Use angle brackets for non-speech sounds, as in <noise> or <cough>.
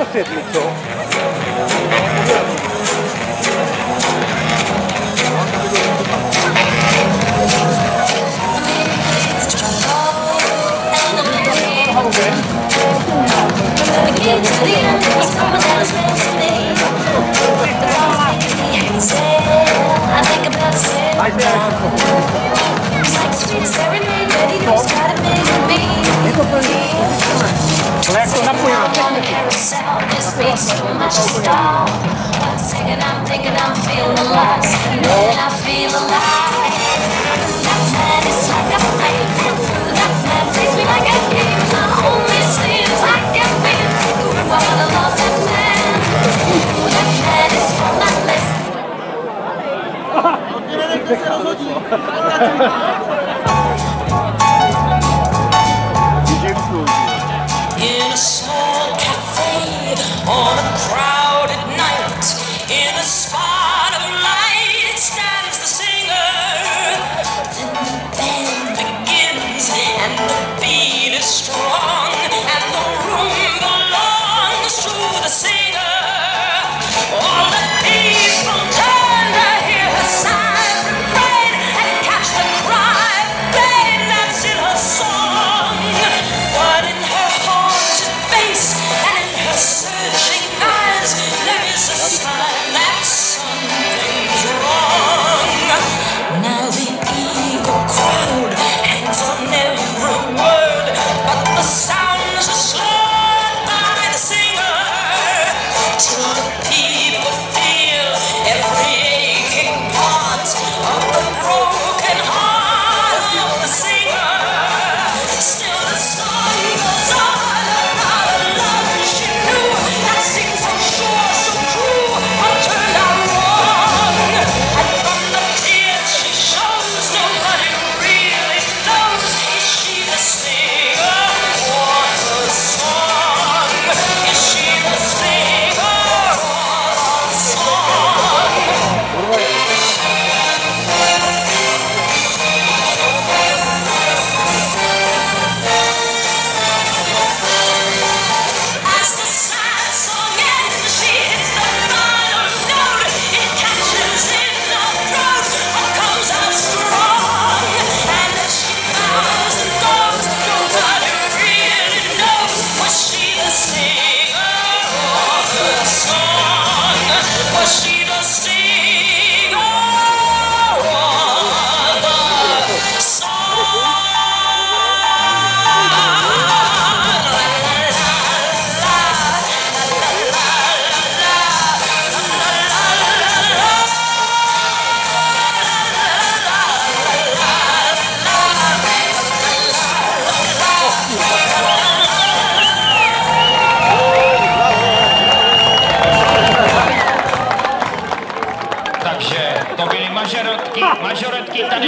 io fermo you stop? One second I'm thinking I'm feeling alive. Second. I feel alive. That man is like a flame. That man takes me like a game. My only love that man. That man is on my list. <laughs> In a small on a crowd. Majorando quem tá.